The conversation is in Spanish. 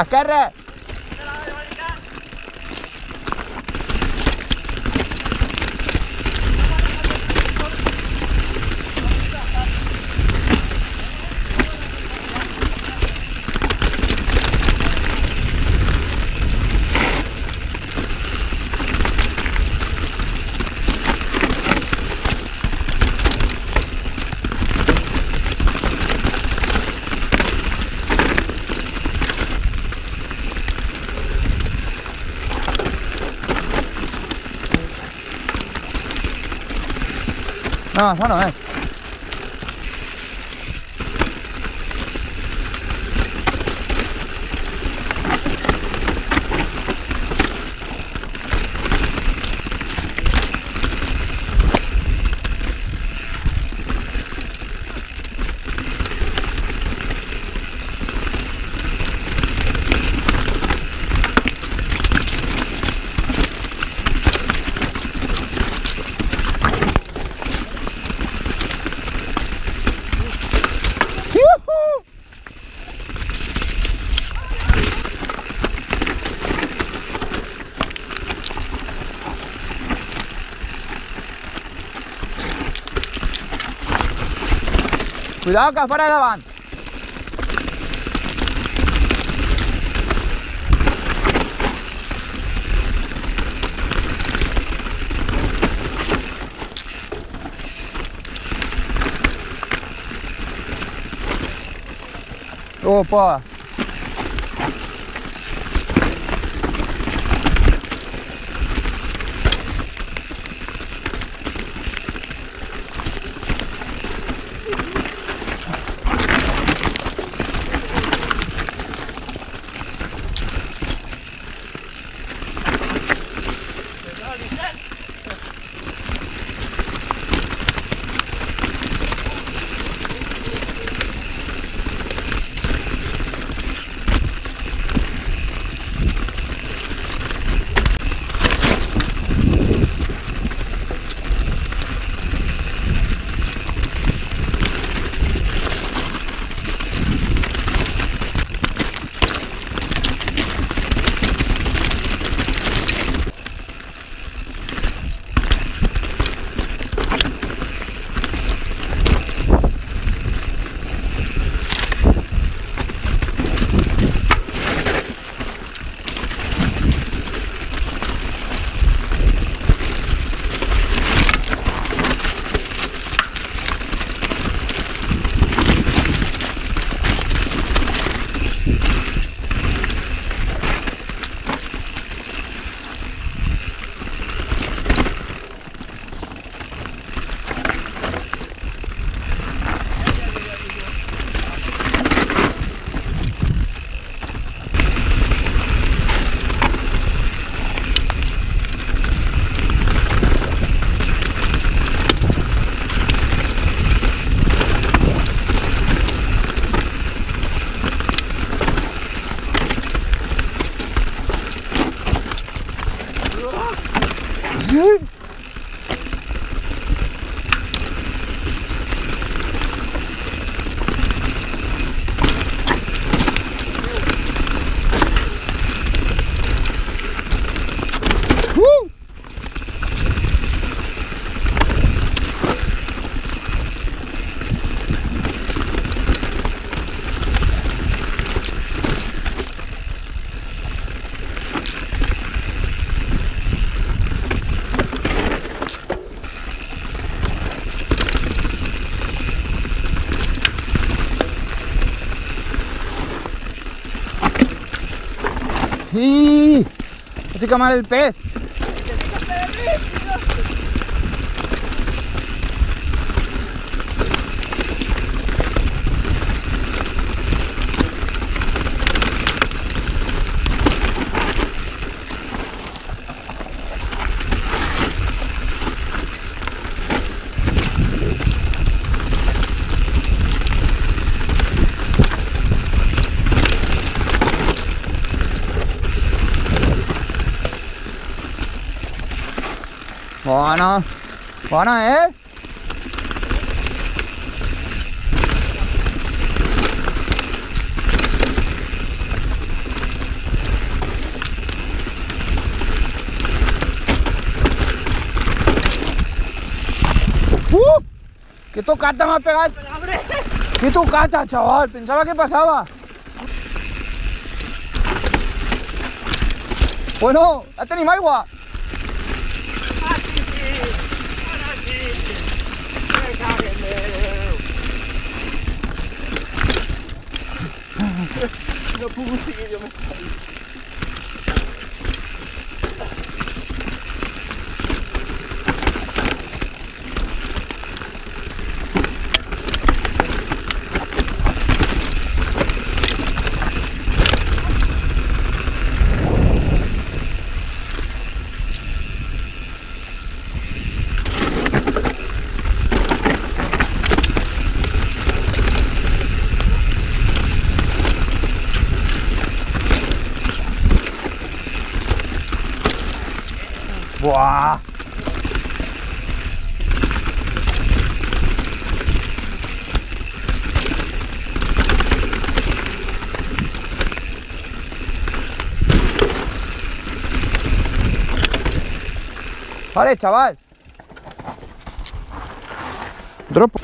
Sacarra! 啊，他来 Cuidado que es para davant. Opa! ¡Y! Así que mal el pez. Bueno, bueno, ¿eh? ¡Uh! ¡Qué tocata me ha pegado! ¡Qué tocata, chaval! Pensaba que pasaba. Bueno, ¿ha tenido agua? Hoe moet ik hier met ¡Buah! Vale, chaval. Drop.